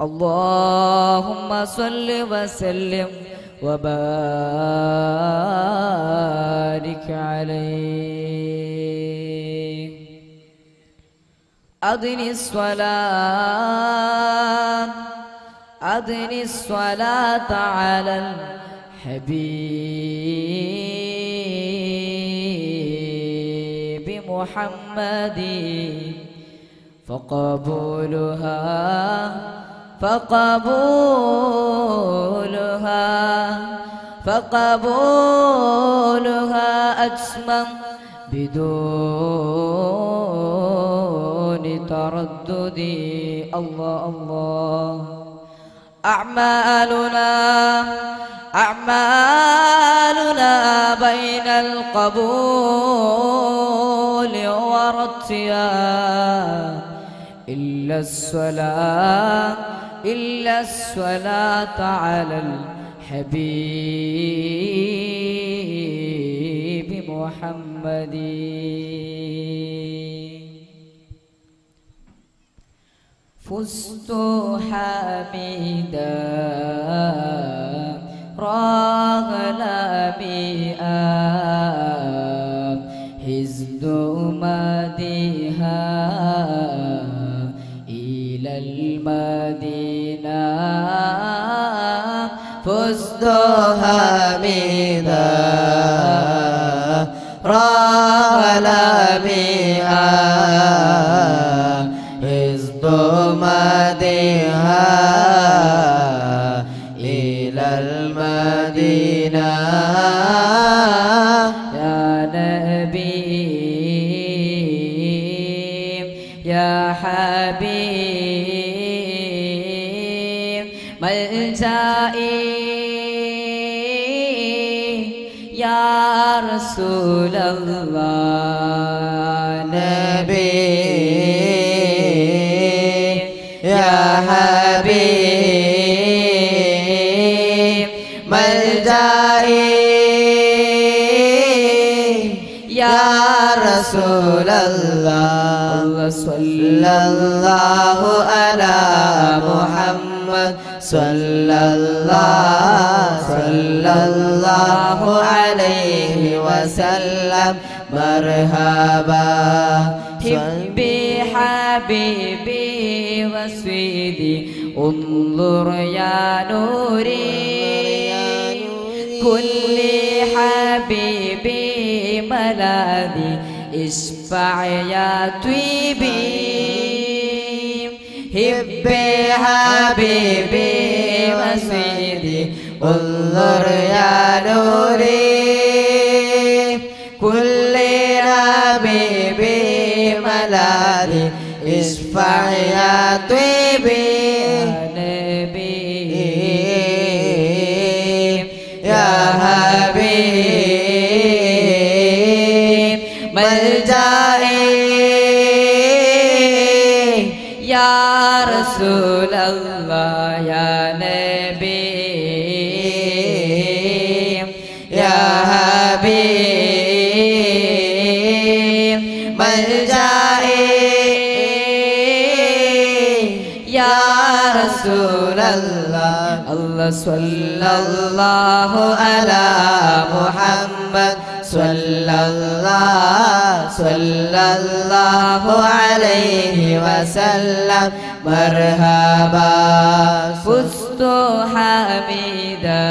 اللهم صل وسلم وبارك عليه. أدن الصلاة أدن الصلاة على الحبيب محمد فقبولها فقبولها فقبولها أجمل بدون تردد. الله الله. أعمالنا أعمالنا بين القبول ورتها إلا الصلاة إلا الصلاة على الحبيب محمد. فزت حميدا راغلا بيئا Medina رسول الله صلى الله على محمد صلى الله صلى الله عليه وسلم مرحبا حبي حبيبي وسيدي انظر يا نوري كل حبيبي ملاذي اشفع يا طيبي حبي حبيبي وسيدي انظر يا نوري كل حبيبي ملاذي اشفع يا طيبي رسول اللہ یا نبی یا حبیب مل جائے یا رسول اللہ الله صلى الله على محمد. صلى الله صلى الله عليه وسلم. مرحبا. فزت حميدا.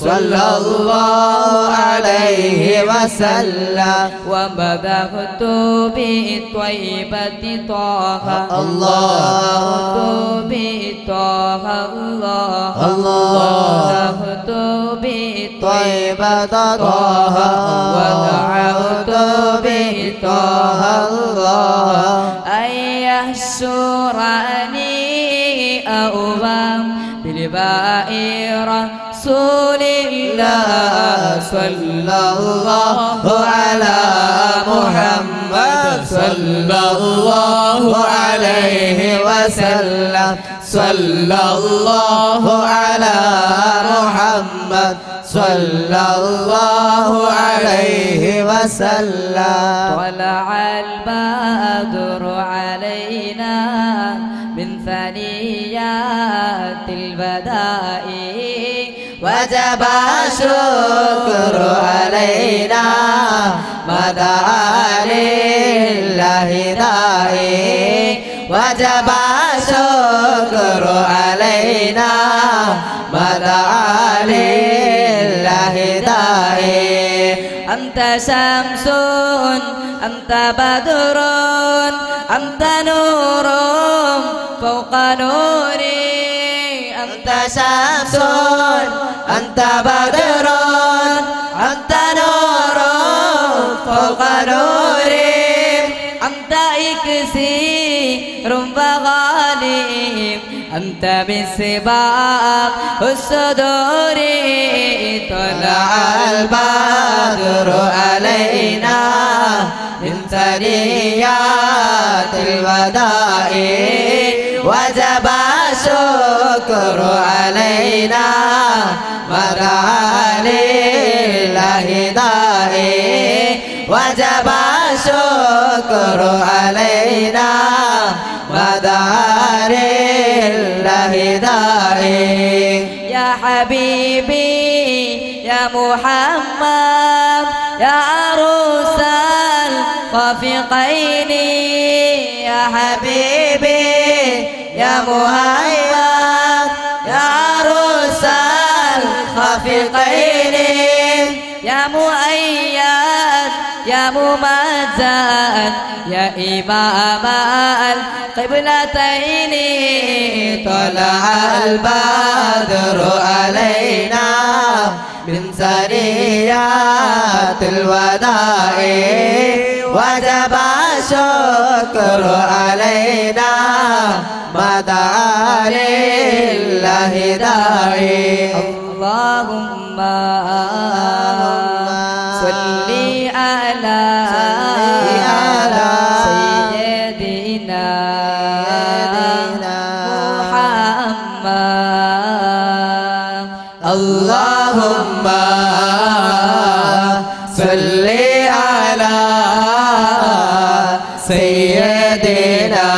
صلى الله عليه وسلم. وبدأت بطيبة طه. الله. بطه الله. الله وبدأت بطيبة طيبة طه. ودعوت بطه الله أن يحشرني أوبا بالباء صلى الله على محمد. صلى الله عليه وسلم. صلى الله على محمد. صلى الله عليه وسلم. طلع البدر علينا من ثنيات البداء وجب الشكر علينا دعا لله داعي. وجب الشكر علينا دعا لله داعي. أنت شمس أنت بدر أنت نور فوق نوري. أنت شمس أنت بدر أنت نور فوق نوري أنت إكسير فغالي أنت بسباق الصدور. طلع البدر علينا من ثنيات الوداع. وجب الشكر علينا وجب الشكر علينا. يا حبيبي يا محمد يا عروس الخافقين يا حبيبي يا مهيمن. الخفيقين يا مؤيد يا ممجد يا إمام القبلتين. طلع البدر علينا من ثنيات الوداع. وجب الشكر علينا ما دعا لله داعي. اللهم صل على سيدنا محمد. اللهم صل على سيدنا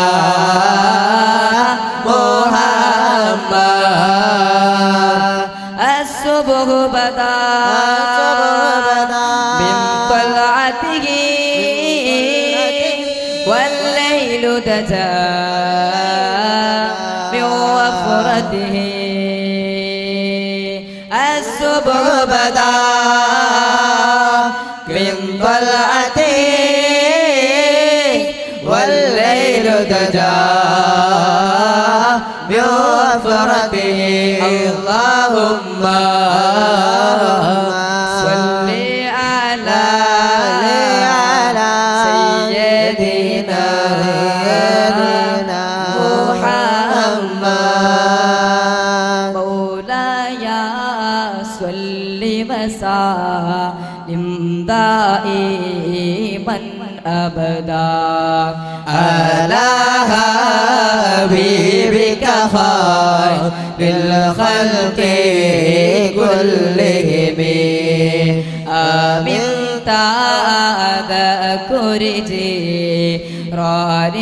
जग जा دائما أبدا. على حبيبك خير الخلق كلهم. آمين تذكر جيران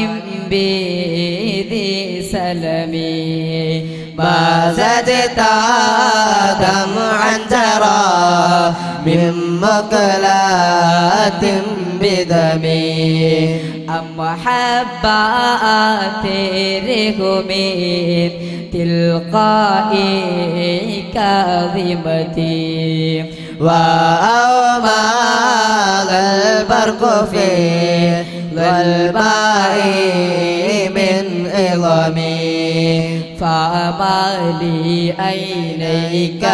بذي سلمي ما زدت دمعا جرى من مقلات بدمي. أم حبات رغم تلقاء كاظمتي. وأوماغ البرق في ظلماء من عظمي فما لي عينيك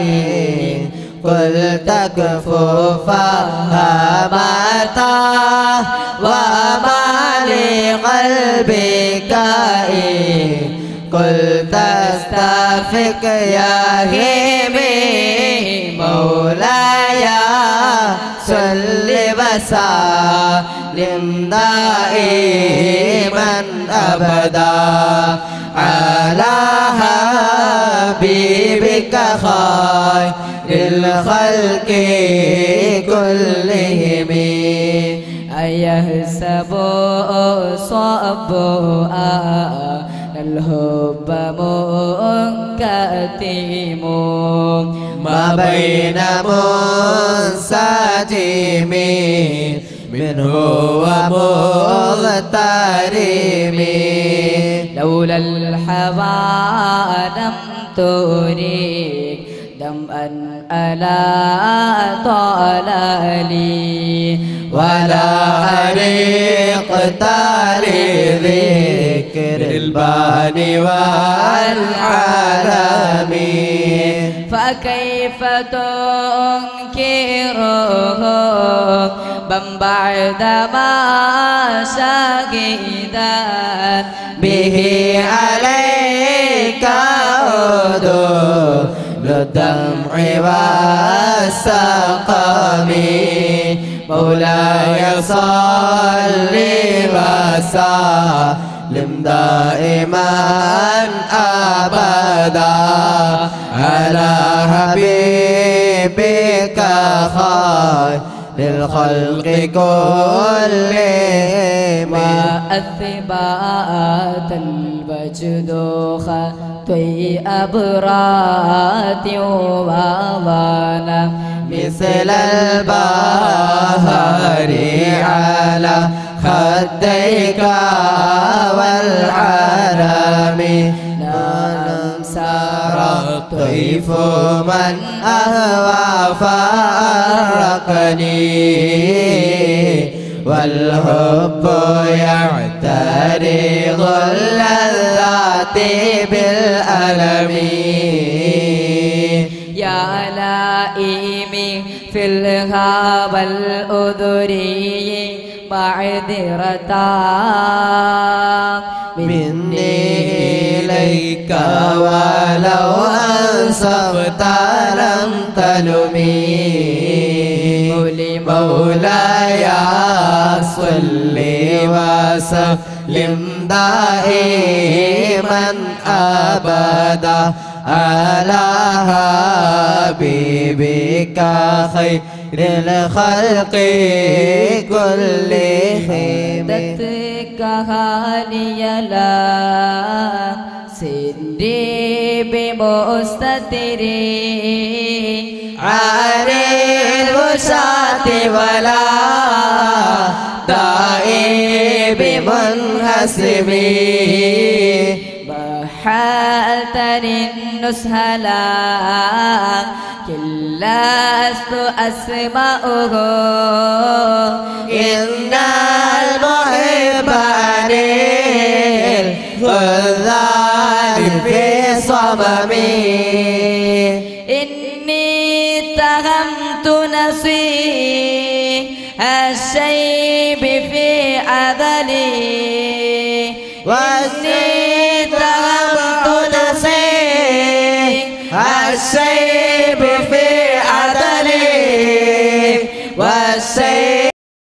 إن قلت كفوفها متى وما لقلبك إن قلت استفق يا هيمي مولاي صل وسلم دائما أبدا. أيحسب صب الحب منكتم ما بين منسجم منه ومغترم. لولا الحوى لم تريك دمعا ألا طلالي ولا أريقت لذكر الباني والعالم. فكيف تنكره بل بعدما شهدا به عليك أدور الدمع والسقم. مولاي صل وسلم دائما أبدا. على حبيبك خير. للخلق كلهم. وأثبات الوجد خطي أبرات ووانا مثل البهر على خديك والعالم سار طيف من أهوى فارقني. والحب يعترض اللذات بالألم. يا لائمي في الغاب الأذري معذرة مني إليك ولو لم تلمي مولاي صل وسلم دائما أبدا على حبيبك خير الخلق كلهم. دتك هالي لا سندي بمستتري عاري الوسات ولا دائي بمنحسبي بحالت النسهلا كلا أسمعه إن me